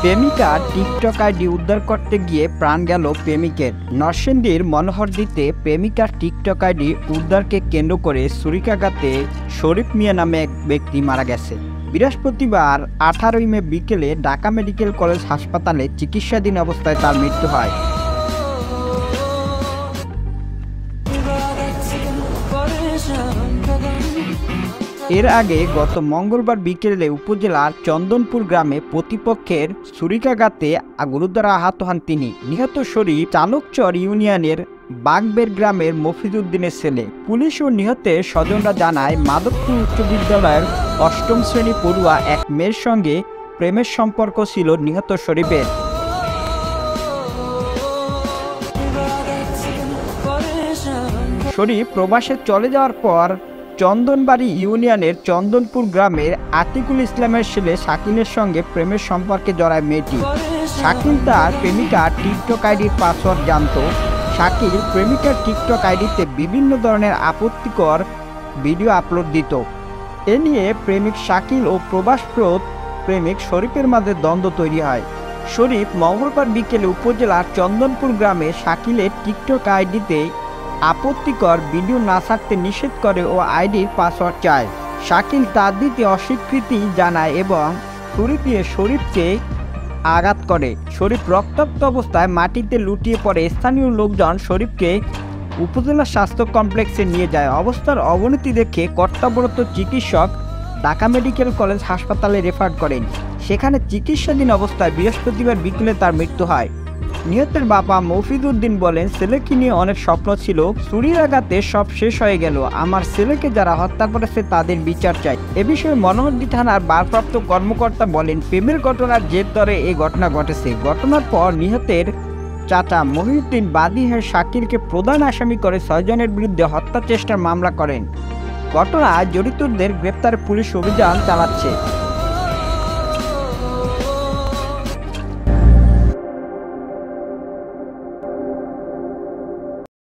প্রেমিকা TikTok ID উদ্ধার করতে গিয়ে প্রাণ গেল প্রেমিকের। নরসিংদীর মনোহরদীতে প্রেমিকার টিকটক আইডি উদ্ধারকে কেন্দ্র করে ছুরিকাঘাতে শরীফ মিয়া নামে এক ব্যক্তি মারা গেছে। বৃহস্পতিবার আঠারোই মে বিকেলে ঢাকা মেডিকেল কলেজ হাসপাতালে চিকিৎসাধীন অবস্থায় তার মৃত্যু হয়। এর আগে গত মঙ্গলবার বিকেলে উপজেলার চন্দনপুর গ্রামে প্রতিপক্ষের ছুরিকাঘাতে গুরুতর আহত হন তিনি। নিহত শরীফ চালকচর ইউনিয়নের বাগবের গ্রামের মফিজউদ্দিনের ছেলে। পুলিশ ও নিহতের স্বজনরা জানায় মাধবপুর উচ্চ বিদ্যালয়ের অষ্টম শ্রেণি পড়ুয়া এক মেয়ের সঙ্গে প্রেমের সম্পর্ক ছিল নিহত শরীফের। শরীফ প্রবাসে চলে যাওয়ার পর চন্দনবাড়ি ইউনিয়নের চন্দনপুর গ্রামের আতিকুল ইসলামের ছেলে শাকিলের সঙ্গে প্রেমের সম্পর্কে জড়ায় মেয়েটি। শাকিল তার প্রেমিকার টিকটক আইডির পাসওয়ার্ড জানত। শাকিল প্রেমিকার টিকটক আইডিতে বিভিন্ন ধরনের আপত্তিকর ভিডিও আপলোড দিত। এ নিয়ে প্রেমিক শাকিল ও প্রবাসপ্রদ প্রেমিক শরীফের মাঝে দ্বন্দ্ব তৈরি হয়। শরীফ মঙ্গলবার বিকেলে উপজেলার চন্দনপুর গ্রামে শাকিলের টিকটক আইডিতে আপত্তিকর ভিডিও না ছাড়তে নিষেধ করে ও আইডির পাসওয়ার্ড চায়। শাকিল তার দিতে অস্বীকৃতি জানায় এবং ছুরি দিয়ে শরীফকে আঘাত করে। শরীফ রক্তাক্ত অবস্থায় মাটিতে লুটিয়ে পড়ে। স্থানীয় লোকজন শরীফকে উপজেলা স্বাস্থ্য কমপ্লেক্সে নিয়ে যায়। অবস্থার অবনতি দেখে কর্তব্যরত চিকিৎসক ঢাকা মেডিকেল কলেজ হাসপাতালে রেফার করেন। সেখানে চিকিৎসাধীন অবস্থায় বৃহস্পতিবার বিকেলে তার মৃত্যু হয়। নিহতের বাবা মফিদুদ্দিন বলেন, ছেলেকে নিয়ে অনেক স্বপ্ন ছিল। চুরির আঘাতে সব শেষ হয়ে গেল। আমার ছেলেকে যারা হত্যা করেছে, তাদের বিচার চাই। এ বিষয়ে মনোহরদী থানার ভারপ্রাপ্ত কর্মকর্তা বলেন, প্রেমের ঘটনার জের ধরে এই ঘটনা ঘটেছে। ঘটনার পর নিহতের চাচা মহিউদ্দিন বাদী হয়ে শাকিলকে প্রধান আসামি করে ছয়জনের বিরুদ্ধে হত্যা চেষ্টার মামলা করেন। ঘটনায় জড়িতদের গ্রেপ্তারে পুলিশ অভিযান চালাচ্ছে।